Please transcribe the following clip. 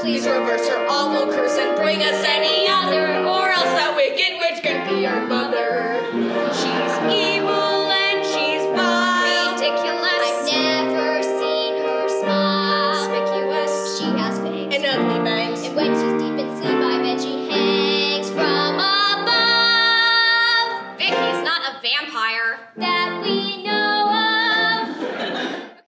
Please reverse her awful curse and bring us any other, or else that wicked witch could be our mother. She's evil and she's vile. Ridiculous. I've never seen her smile. Conspicuous. She has fangs. And ugly bangs. And when she's deep in sleep, I bet she hangs from above. Vicky's not a vampire. That